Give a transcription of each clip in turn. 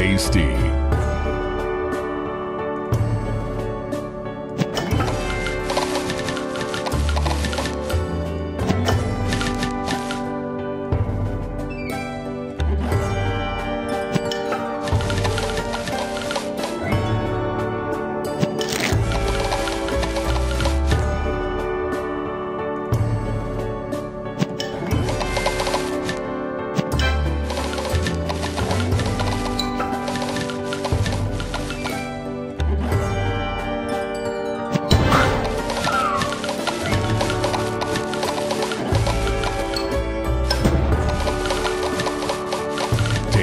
tasty.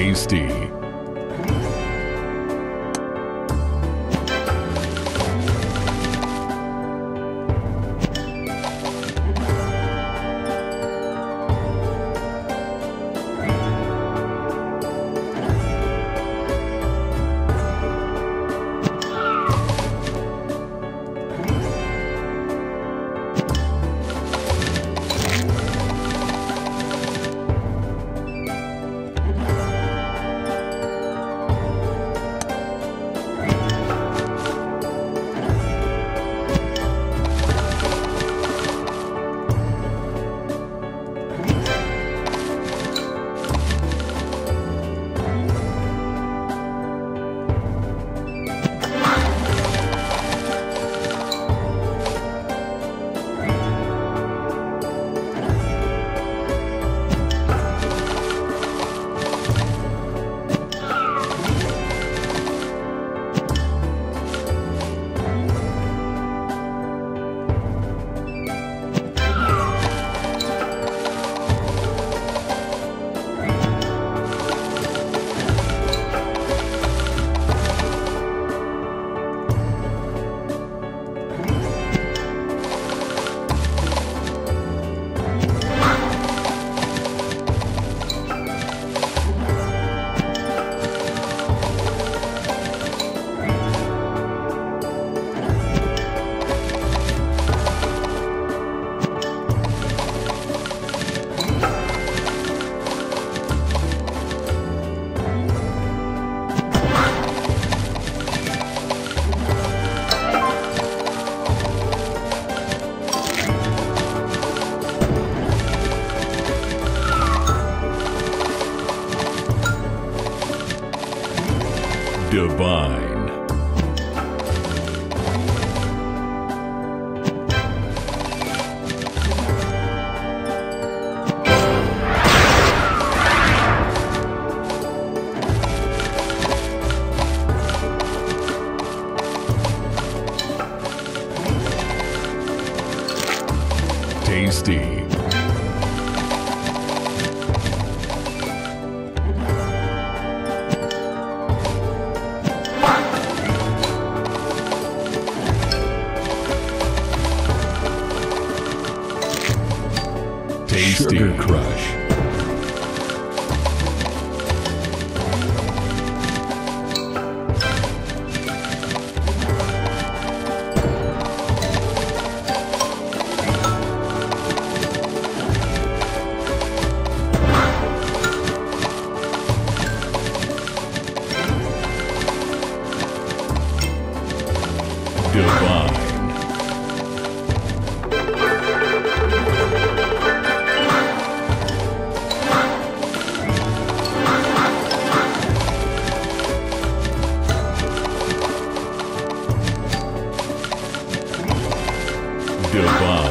Tasty. Divine. Tasty. Sugar Crush. Goodbye.